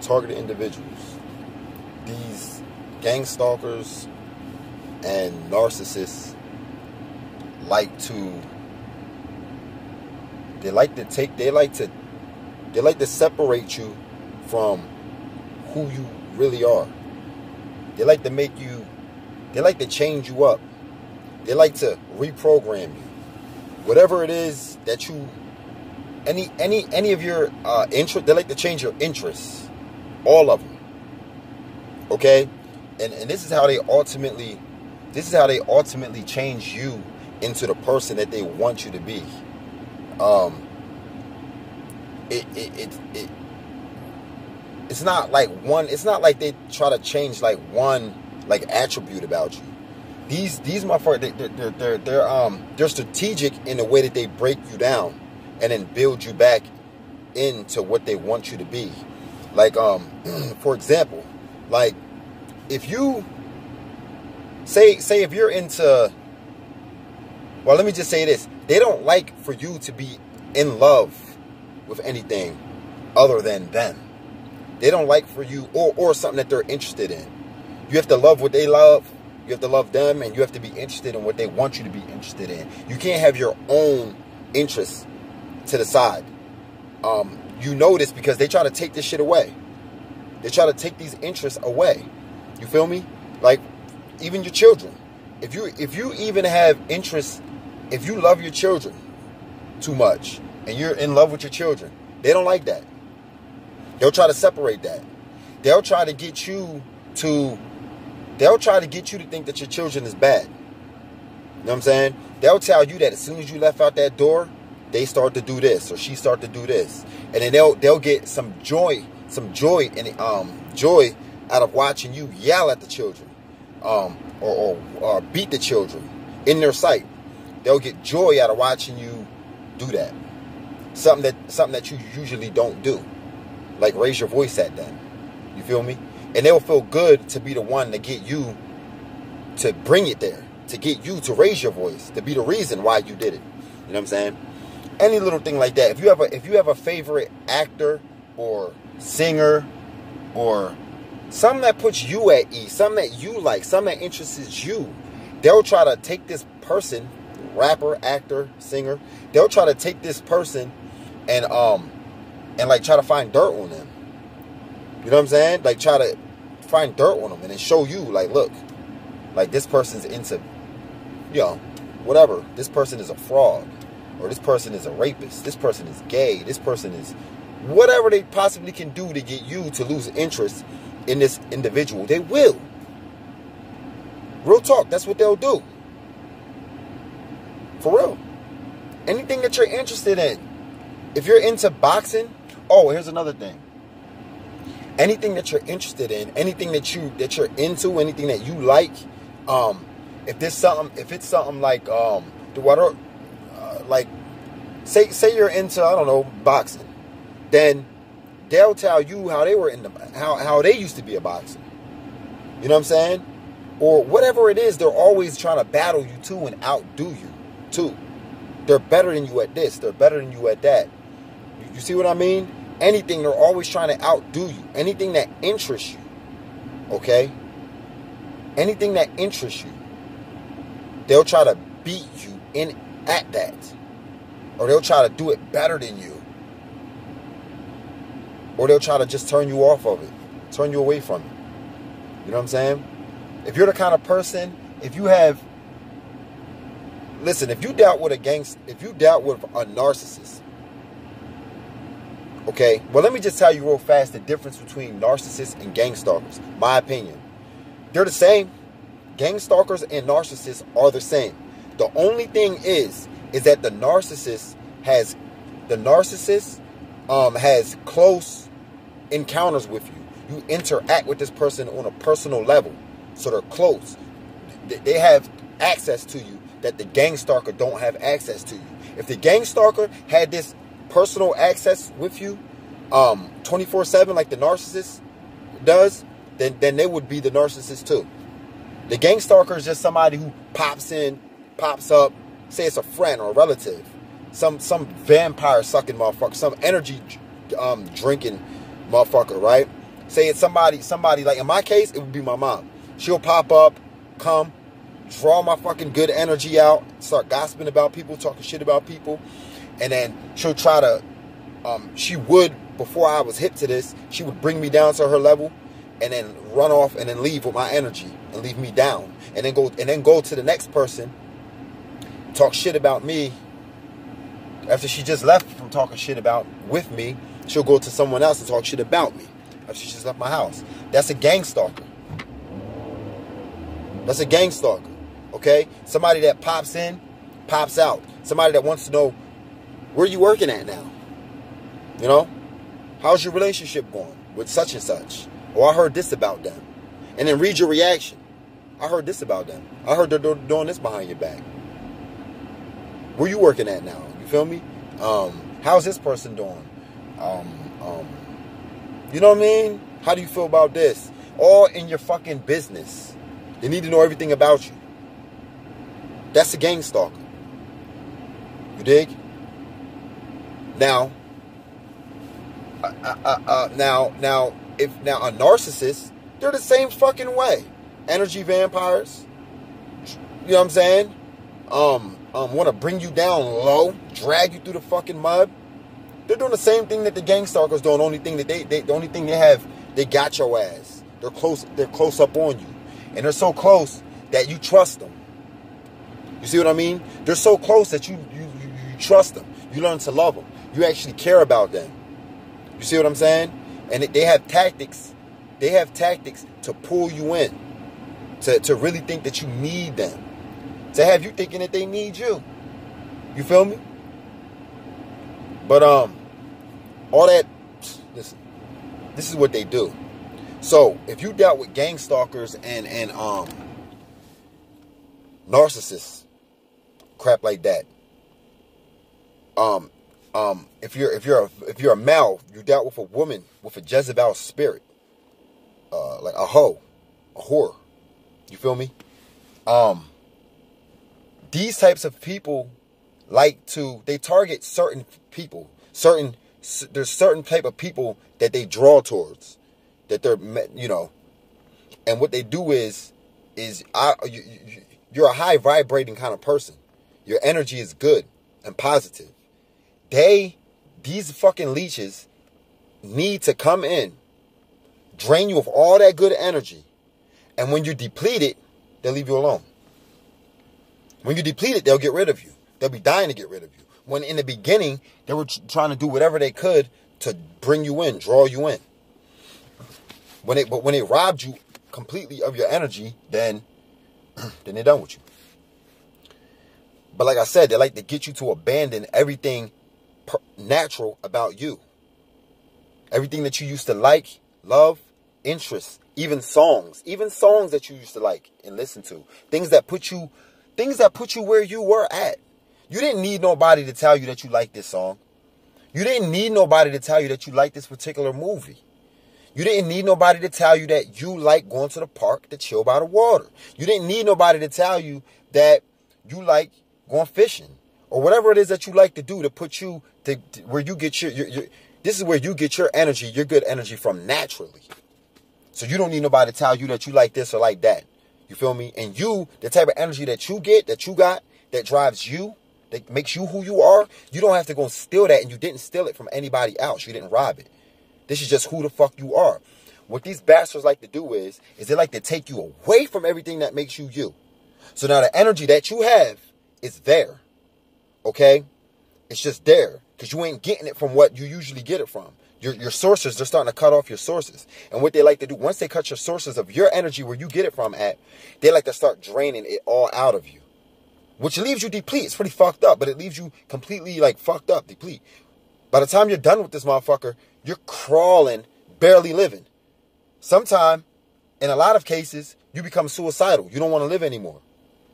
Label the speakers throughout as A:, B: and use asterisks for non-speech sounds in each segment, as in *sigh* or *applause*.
A: targeted individuals. These gang stalkers and narcissists like to they like to take they like to they like to separate you from who you really are. They like to make you they like to change you up. They like to reprogram you. Whatever it is that you any any any of your uh interest they like to change your interests. All of them. Okay? And and this is how they ultimately this is how they ultimately change you into the person that they want you to be. Um it it it, it it's not like one it's not like they try to change like one like attribute about you these these motherfuckers they, they're, they're they're um they're strategic in the way that they break you down and then build you back into what they want you to be like um *clears throat* for example like if you say say if you're into well let me just say this. They don't like for you to be in love with anything other than them. They don't like for you or or something that they're interested in. You have to love what they love. You have to love them and you have to be interested in what they want you to be interested in. You can't have your own interests to the side. Um, you know this because they try to take this shit away. They try to take these interests away. You feel me? Like even your children. If you if you even have interests, if you love your children too much and you're in love with your children they don't like that. They'll try to separate that. They'll try to get you to they'll try to get you to think that your children is bad. You know what i'm saying? They'll tell you that as soon as you left out that door they start to do this or she start to do this. And then they'll they'll get some joy some joy and um joy out of watching you yell at the children um or, or, or beat the children in their sight. They'll get joy out of watching you do that. Something that something that you usually don't do. Like raise your voice at them. You feel me? And they'll feel good to be the one to get you to bring it there to get you to raise your voice to be the reason why you did it. You know what i'm saying any little thing like that if you have a if you have a favorite actor or singer or something that puts you at ease something that you like something that interests you they'll try to take this person rapper actor singer they'll try to take this person and um and like try to find dirt on them you know what I'm saying? Like try to find dirt on them and then show you, like, look, like this person's into, you know, whatever. This person is a fraud, or this person is a rapist. This person is gay. This person is whatever they possibly can do to get you to lose interest in this individual. They will. Real talk. That's what they'll do. For real. Anything that you're interested in. If you're into boxing, oh, here's another thing anything that you're interested in, anything that you that you're into, anything that you like, um, if there's something, if it's something like um, the water, like say say you're into I don't know boxing, then they'll tell you how they were in the how how they used to be a boxer. You know what I'm saying? Or whatever it is, they're always trying to battle you too and outdo you too. They're better than you at this. They're better than you at that. You, you see what I mean? anything, they're always trying to outdo you. Anything that interests you. Okay? Anything that interests you. They'll try to beat you in at that. Or they'll try to do it better than you. Or they'll try to just turn you off of it. Turn you away from it. You know what I'm saying? If you're the kind of person, if you have listen, if you dealt with a gang stalker, if you dealt with a narcissist, Okay, well, let me just tell you real fast the difference between narcissists and gang stalkers. My opinion. They're the same. Gang stalkers and narcissists are the same. The only thing is, is that the narcissist has, the narcissist um, has close encounters with you. You interact with this person on a personal level. So they're close. They have access to you that the gang stalker don't have access to you. If the gang stalker had this personal access with you um 24/7 like the narcissist does, then then they would be the narcissist too. The gang stalker is just somebody who pops in, pops up, say it's a friend or a relative, some some vampire sucking motherfucker, some energy um, drinking motherfucker, right? say it's somebody, somebody like in my case, it would be my mom. She'll pop up, come, draw my fucking good energy out, start gossiping about people, talking shit about people, and then she'll try to. Um, she would before I was hip to this, she would bring me down to her level, and then run off and then leave with my energy and leave me down, and then go and then go to the next person, talk shit about me. After she just left from talking shit about with me, she'll go to someone else and talk shit about me. After she just left my house, that's a gang stalker. That's a gang stalker. Okay? Somebody that pops in, pops out. Somebody that wants to know where you working at now. You know? How's your relationship going with such and such? Or I heard this about them. And then read your reaction. I heard this about them. I heard they're doing this behind your back. Where you working at now? You feel me? Um, how's this person doing? Um, um, you know what I mean? How do you feel about this? All in your fucking business. They need to know everything about you. That's a gang stalker. You dig? Now, uh, uh, uh, uh, now, now, if now a narcissist, they're the same fucking way. Energy vampires. You know what I'm saying? Um, um, want to bring you down low, drag you through the fucking mud. They're doing the same thing that the gang stalkers do. The only thing that they, they, the only thing they have, they got your ass. They're close. They're close up on you, and they're so close that you trust them. You see what I mean? They're so close that you, you, you, you trust them. You learn to love them. You actually care about them. You see what I'm saying? And they have tactics. They have tactics to pull you in. To, to really think that you need them. To have you thinking that they need you. You feel me? But um all that listen, this is what they do. So if you dealt with gang stalkers and and um narcissists, crap like that. Um, um, if you're if you're a, if you're a male, you dealt with a woman with a Jezebel spirit, uh, like a hoe, a whore. You feel me? Um, these types of people like to they target certain people, certain there's certain type of people that they draw towards, that they're you know, and what they do is is I you, you're a high vibrating kind of person. Your energy is good and positive. They, these fucking leeches, need to come in, drain you of all that good energy. And when you deplete it, they'll leave you alone. When you deplete it, they'll get rid of you. They'll be dying to get rid of you. When in the beginning, they were trying to do whatever they could to bring you in, draw you in. When it, but when they robbed you completely of your energy, then, *clears throat* then they're done with you. But like I said, they like to get you to abandon everything natural about you. Everything that you used to like, love, interests, even songs, even songs that you used to like and listen to. Things that put you things that put you where you were at. You didn't need nobody to tell you that you like this song. You didn't need nobody to tell you that you like this particular movie. You didn't need nobody to tell you that you like going to the park to chill by the water. You didn't need nobody to tell you that you like going fishing or whatever it is that you like to do to put you to, to where you get your, your, your this is where you get your energy, your good energy from naturally. So you don't need nobody to tell you that you like this or like that. You feel me? And you, the type of energy that you get, that you got, that drives you, that makes you who you are, you don't have to go steal that and you didn't steal it from anybody else. You didn't rob it. This is just who the fuck you are. What these bastards like to do is, is they like to take you away from everything that makes you you. So now the energy that you have is there. Okay? It's just there. Because you ain't getting it from what you usually get it from. Your, your sources, they're starting to cut off your sources. And what they like to do, once they cut your sources of your energy where you get it from at, they like to start draining it all out of you. Which leaves you depleted. It's pretty fucked up, but it leaves you completely like fucked up, depleted. By the time you're done with this motherfucker, you're crawling, barely living. Sometime, in a lot of cases, you become suicidal. You don't want to live anymore.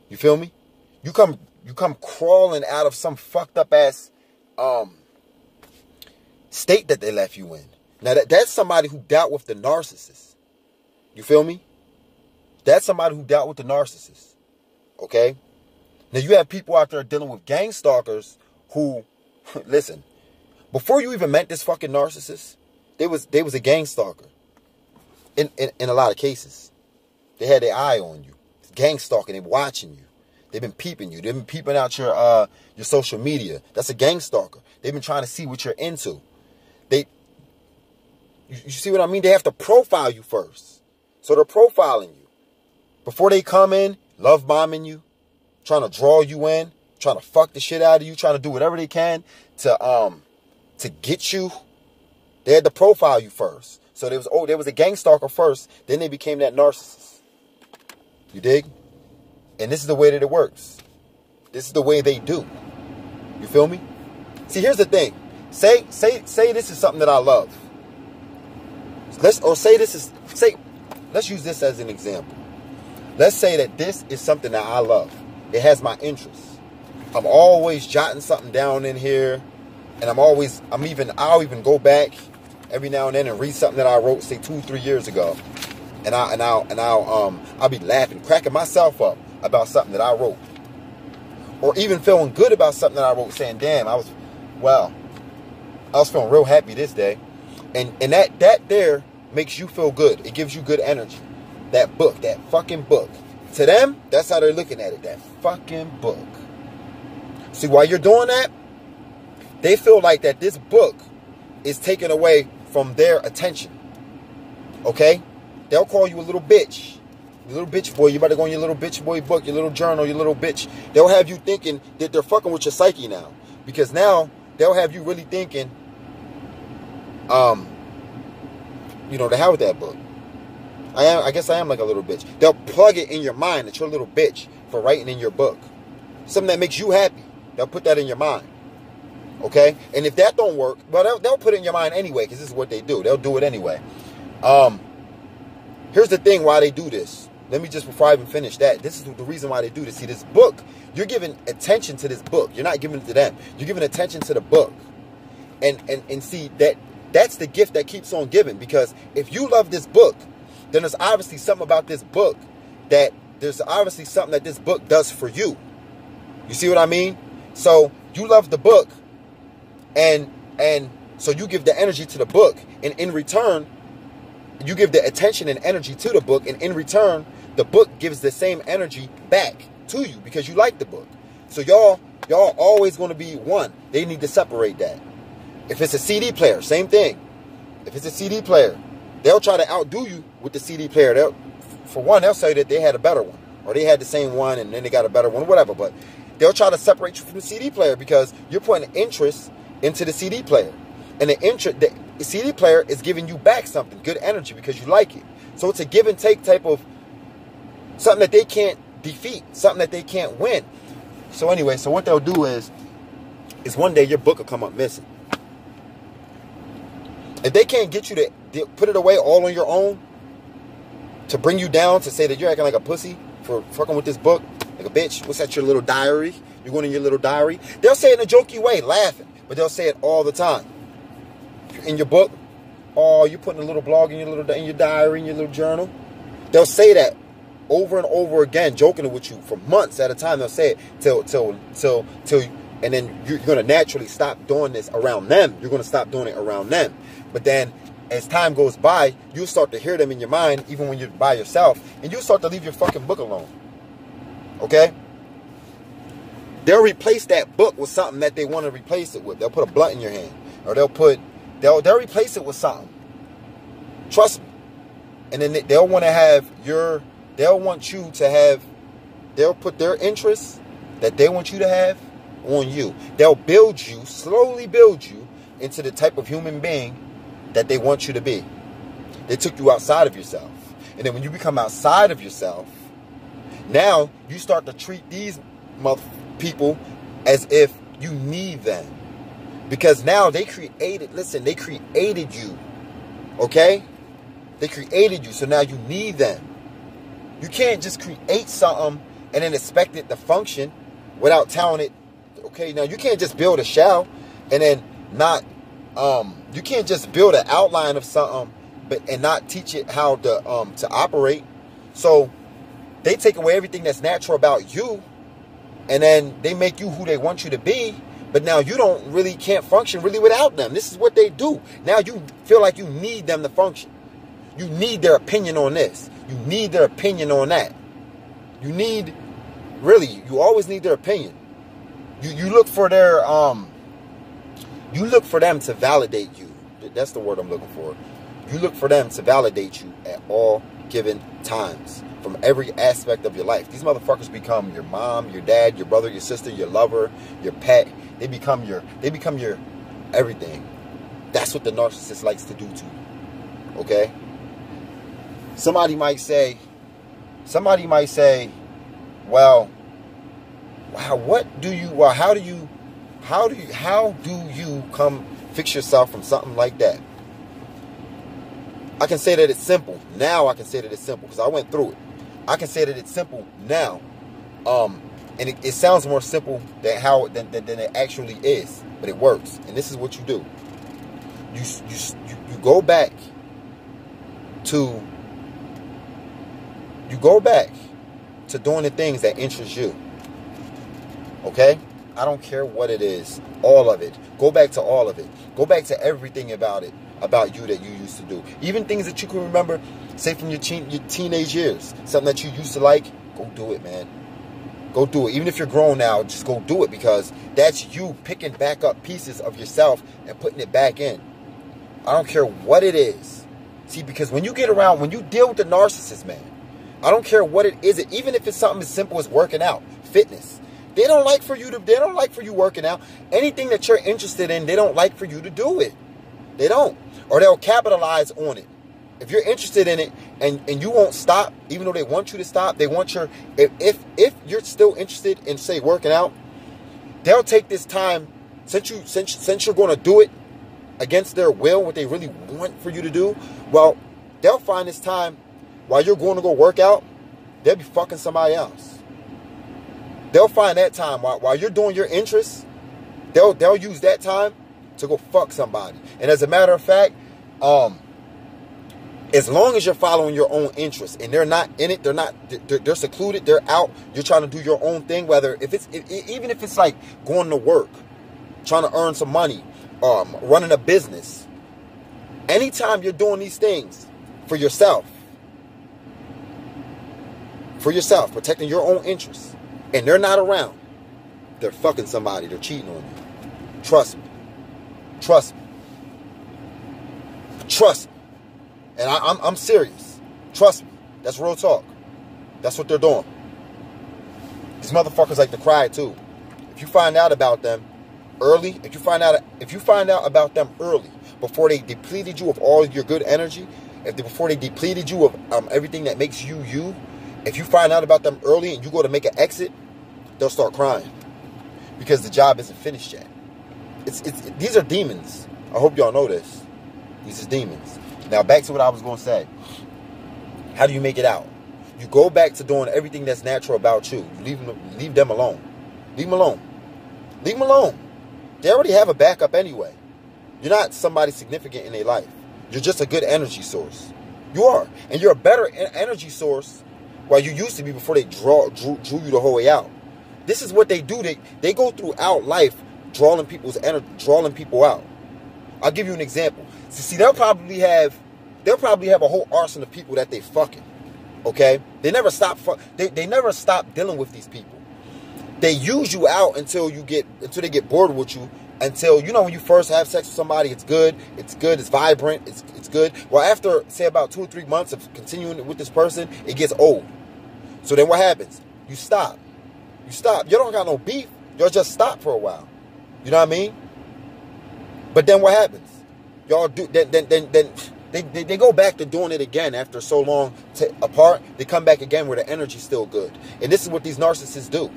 A: You feel me? You come you come crawling out of some fucked up ass um state that they left you in. Now that, that's somebody who dealt with the narcissist. You feel me? That's somebody who dealt with the narcissist. Okay? Now you have people out there dealing with gang stalkers who *laughs* listen, before you even met this fucking narcissist, they was they was a gang stalker. in, in, in a lot of cases. They had their eye on you. Gang stalking, they watching you. They've been peeping you. They've been peeping out your uh your social media. That's a gang stalker. They've been trying to see what you're into. You, you see what I mean? They have to profile you first. So they're profiling you. Before they come in, love bombing you, trying to draw you in, trying to fuck the shit out of you, trying to do whatever they can to um to get you. They had to profile you first. So there was oh there was a gang stalker first, then they became that narcissist. You dig? And this is the way that it works. This is the way they do. You feel me? See, here's the thing. Say say say this is something that I love. Let's or say this is say let's use this as an example. Let's say that this is something that I love. It has my interest. I'm always jotting something down in here, and I'm always I'm even I'll even go back every now and then and read something that I wrote say two three years ago, and I and I'll and I'll um I'll be laughing, cracking myself up about something that I wrote, or even feeling good about something that I wrote, saying, "Damn, I was well, I was feeling real happy this day," and and that that there makes you feel good. It gives you good energy. That book, that fucking book. To them, that's how they're looking at it. That fucking book. See, while you're doing that, they feel like that this book is taken away from their attention. Okay? They'll call you a little bitch. You little bitch boy, you better go in your little bitch boy book, your little journal, your little bitch. They'll have you thinking that they're fucking with your psyche now. Because now they'll have you really thinking, um, you know, to hell with that book. I am I guess I am like a little bitch. They'll plug it in your mind that you're a little bitch for writing in your book. Something that makes you happy. They'll put that in your mind. Okay? And if that don't work, well, they'll, they'll put it in your mind anyway, because this is what they do. They'll do it anyway. Um, here's the thing why they do this. Let me just, before I even finish that, this is the reason why they do this. See, this book, you're giving attention to this book. You're not giving it to them. You're giving attention to the book. And, and, and see, that that's the gift that keeps on giving. Because if you love this book, then there's obviously something about this book that there's obviously something that this book does for you. You see what I mean? So you love the book, and and so you give the energy to the book, and in return, you give the attention and energy to the book, and in return, the book gives the same energy back to you because you like the book. So y'all y'all always going to be one. They need to separate that. If it's a CD player, same thing. If it's a CD player, they'll try to outdo you with the CD player. They'll, for one, they'll say that they had a better one, or they had the same one and then they got a better one, whatever. But they'll try to separate you from the CD player because you're putting interest into the CD player. And the interest, the CD player is giving you back something, good energy, because you like it. So it's a give and take type of something that they can't defeat, something that they can't win. So anyway, so what they'll do is, is one day your book will come up missing. If they can't get you to put it away all on your own, to bring you down, to say that you're acting like a pussy for fucking with this book, like a bitch. What's that, your little diary? You're going in your little diary. They'll say it in a jokey way, laughing, but they'll say it all the time. In your book, oh, you're putting a little blog in your little in your diary, in your little journal. They'll say that over and over again, joking with you for months at a time. They'll say it till till till till, and then you're to naturally stop doing this around them. You're to stop doing it around them. But then as time goes by, you'll start to hear them in your mind, even when you're by yourself, and you'll start to leave your fucking book alone. Okay? They'll replace that book with something that they want to replace it with. They'll put a blunt in your hand. Or they'll put they'll they'll replace it with something. Trust me. And then they'll want to have your they'll want you to have they'll put their interests that they want you to have on you. They'll build you, slowly build you into the type of human being that they want you to be. They took you outside of yourself. And then when you become outside of yourself, now you start to treat these people as if you need them. Because now they created, listen, they created you. Okay? They created you, so now you need them. You can't just create something and then expect it to function without telling it, okay, now you can't just build a shell and then not um you can't just build an outline of something but and not teach it how to um to operate. So they take away everything that's natural about you and then they make you who they want you to be but now you don't really can't function really without them this is what they do now you feel like you need them to function You need their opinion on this. You need their opinion on that. You need, really, you always need their opinion. You you look for their um. You look for them to validate you. That's the word I'm looking for. You look for them to validate you at all given times from every aspect of your life. These motherfuckers become your mom, your dad, your brother, your sister, your lover, your pet. They become your they become your everything. That's what the narcissist likes to do to you. Okay? Somebody might say, somebody might say, well, wow, what do you well, how do you how do you how do you come fix yourself from something like that? I can say that it's simple. Now I can say that it's simple because I went through it. I can say that it's simple now. Um, and it, it sounds more simple than how than, than, than, it actually is, but it works. And this is what you do. You you you go back to you go back to doing the things that interest you. Okay? I don't care what it is. All of it. Go back to all of it. Go back to everything about it about you that you used to do. Even things that you can remember, say from your, teen, your teenage years, something that you used to like, go do it, man. Go do it. Even if you're grown now, just go do it because that's you picking back up pieces of yourself and putting it back in. I don't care what it is. See, because when you get around, when you deal with the narcissist, man, I don't care what it is, even if it's something as simple as working out, fitness. They don't like for you to, they don't like for you working out. Anything that you're interested in, they don't like for you to do it. They don't or they'll capitalize on it. If you're interested in it and, and you won't stop, even though they want you to stop, they want your if if if you're still interested in say working out, they'll take this time since you since since you're going to do it against their will, what they really want for you to do. Well, they'll find this time while you're going to go work out, they'll be fucking somebody else. They'll find that time while, while you're doing your interests, they'll they'll use that time to go fuck somebody. And as a matter of fact, um, as long as you're following your own interests and they're not in it, they're not, they're, they're secluded, they're out, you're trying to do your own thing, whether if it's, if, even if it's like going to work, trying to earn some money, um, running a business, anytime you're doing these things for yourself, for yourself, protecting your own interests, and they're not around, they're fucking somebody, they're cheating on you. Trust me. Trust me. Trust me. And I, am I'm, I'm serious. Trust me. That's real talk. That's what they're doing. These motherfuckers like to cry too. If you find out about them early, if you find out if you find out about them early, before they depleted you of all your good energy, if they, before they depleted you of um, everything that makes you you, if you find out about them early and you go to make an exit, they'll start crying because the job isn't finished yet. It's, it's these are demons. I hope y'all know this. These are demons. Now back to what I was going to say. How do you make it out? You go back to doing everything that's natural about you. You leave them, leave them alone. Leave them alone. Leave them alone. They already have a backup anyway. You're not somebody significant in their life. You're just a good energy source. You are, and you're a better energy source. While you used to be before they draw drew, drew you the whole way out. This is what they do. They they go throughout life drawing people's energy, drawing people out. I'll give you an example. See, they'll probably have they'll probably have a whole arsenal of people that they fucking. Okay, they never stop. They they never stop dealing with these people. They use you out until you get until they get bored with you. Until you know when you first have sex with somebody, it's good, it's good, it's vibrant, it's it's good. Well, after say about two or three months of continuing with this person, it gets old. So then what happens? You stop. You stop. You don't got no beef. y'all just stop for a while. You know what I mean? But then what happens? Y'all do then then then, then they, they, they, go back to doing it again after so long apart. They come back again where the energy's still good. And this is what these narcissists do.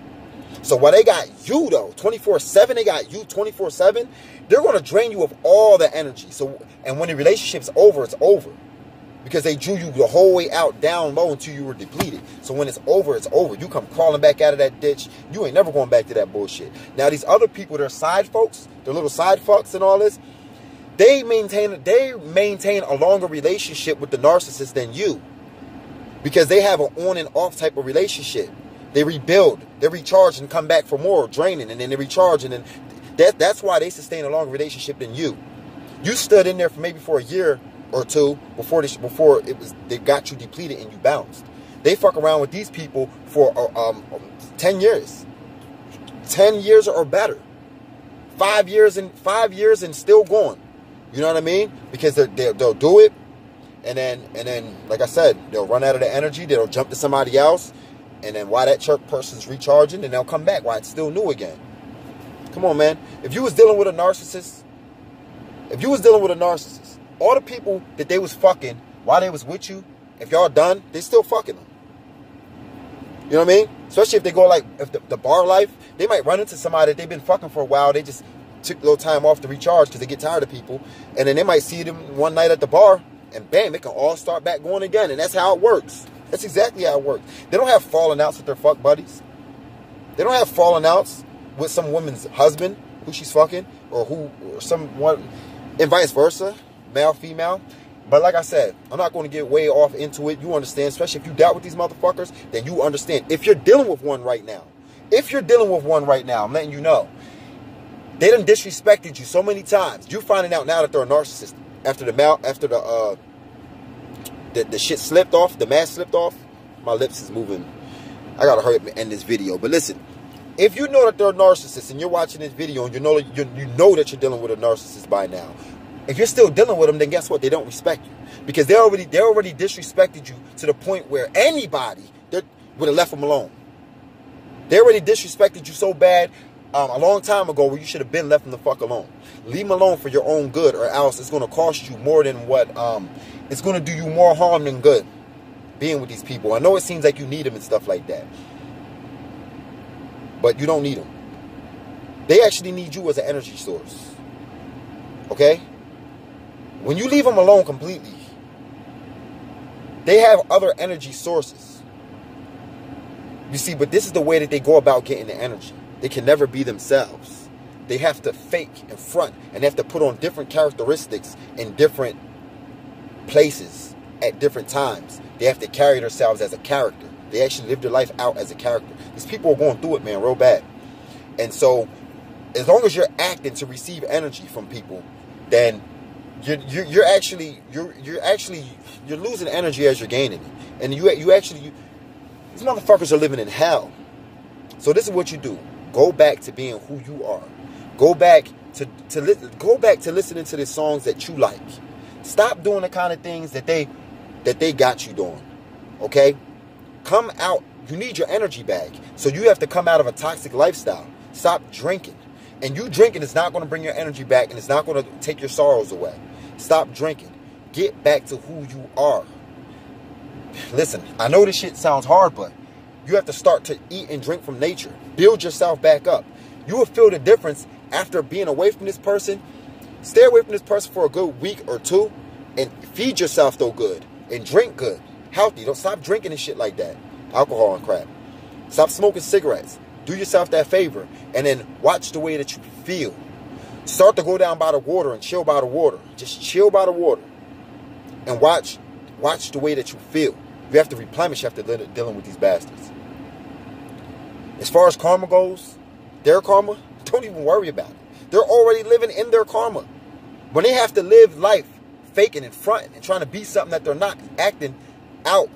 A: So while they got you though, 24-7, they got you 24-7, they're gonna drain you of all the energy. So and when the relationship's over, it's over because they drew you the whole way out down low until you were depleted. So when it's over, it's over. You come crawling back out of that ditch. You ain't never going back to that bullshit. Now these other people, they're side folks, they're little side fucks and all this. They maintain they maintain a longer relationship with the narcissist than you. Because they have an on and off type of relationship. They rebuild, they recharge and come back for more draining, and then they recharge, and then that that's why they sustain a longer relationship than you. You stood in there for maybe for a year or two before they, before it was they got you depleted and you bounced. They fuck around with these people for uh, um, ten years, ten years or better, five years and five years and still going. You know what I mean? Because they they'll do it, and then and then like I said, they'll run out of the energy. They'll jump to somebody else, and then while that church person's recharging, then they'll come back while it's still new again. Come on, man. If you was dealing with a narcissist, if you was dealing with a narcissist, all the people that they was fucking while they was with you, if y'all done, they still fucking them. You know what I mean? Especially if they go like if the, the bar life, they might run into somebody that they've been fucking for a while. They just took a little time off to recharge because they get tired of people, and then they might see them one night at the bar, and bam, they can all start back going again, and that's how it works. That's exactly how it works. They don't have falling outs with their fuck buddies. They don't have falling outs with some woman's husband who she's fucking, or who or someone, and vice versa male, female. But like I said, I'm not going to get way off into it. You understand, especially if you dealt with these motherfuckers, then you understand. If you're dealing with one right now, if you're dealing with one right now, I'm letting you know. They done disrespected you so many times. You finding out now that they're a narcissist after the mouth, after the uh, the, the shit slipped off, the mask slipped off. My lips is moving. I gotta hurry up and end this video. But listen, if you know that they're a narcissist and you're watching this video and you know you, you know that you're dealing with a narcissist by now, if you're still dealing with them, then guess what? They don't respect you because they already they already disrespected you to the point where anybody would have left them alone. They already disrespected you so bad um, a long time ago where you should have been left them the fuck alone. Leave them alone for your own good, or else it's going to cost you more than what um, it's going to do you more harm than good. Being with these people, I know it seems like you need them and stuff like that, but you don't need them. They actually need you as an energy source. Okay? When you leave them alone completely, they have other energy sources. You see, but this is the way that they go about getting the energy. They can never be themselves. They have to fake and front and they have to put on different characteristics and different places at different times. They have to carry themselves as a character. They actually live their life out as a character. These people are going through it, man, real bad. And so, as long as you're acting to receive energy from people, then you're, you're, you're actually you're you're actually you're losing energy as you're gaining it, and you you actually you, these motherfuckers are living in hell. So this is what you do: go back to being who you are. Go back to to li- go back to listening to the songs that you like. Stop doing the kind of things that they that they got you doing. Okay, come out. You need your energy back, so you have to come out of a toxic lifestyle. Stop drinking. And you drinking is not going to bring your energy back and it's not going to take your sorrows away. Stop drinking. Get back to who you are. Listen, I know this shit sounds hard, but you have to start to eat and drink from nature. Build yourself back up. You will feel the difference after being away from this person. Stay away from this person for a good week or two and feed yourself though good and drink good. Healthy. Don't stop drinking and shit like that. Alcohol and crap. Stop smoking cigarettes. Do yourself that favor and then watch the way that you feel. Start to go down by the water and chill by the water. Just chill by the water. And watch watch the way that you feel. You have to replenish after dealing with these bastards. As far as karma goes, their karma, *laughs* don't even worry about it. They're already living in their karma. When they have to live life faking and fronting and trying to be something that they're not acting out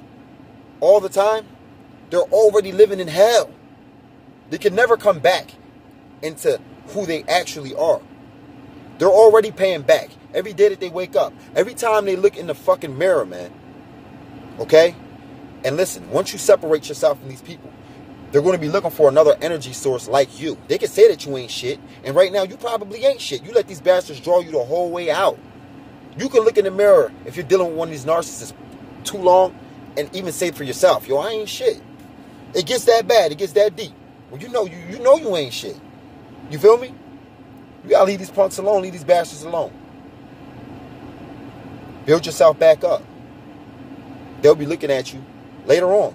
A: all the time, they're already living in hell. They can never come back into who they actually are. They're already paying back every day that they wake up. Every time they look in the fucking mirror, man. Okay? And listen, once you separate yourself from these people, they're going to be looking for another energy source like you. They can say that you ain't shit, and right now you probably ain't shit. You let these bastards draw you the whole way out. You can look in the mirror if you're dealing with one of these narcissists too long and even say for yourself, yo, I ain't shit. It gets that bad. It gets that deep. Well, you know you you know you ain't shit. You feel me? You gotta leave these punks alone, leave these bastards alone. Build yourself back up. They'll be looking at you later on.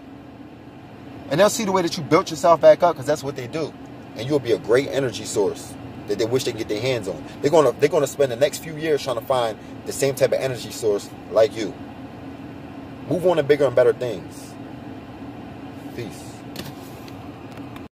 A: And they'll see the way that you built yourself back up because that's what they do. And you'll be a great energy source that they wish they could get their hands on. They're gonna they're gonna spend the next few years trying to find the same type of energy source like you. Move on to bigger and better things. Peace.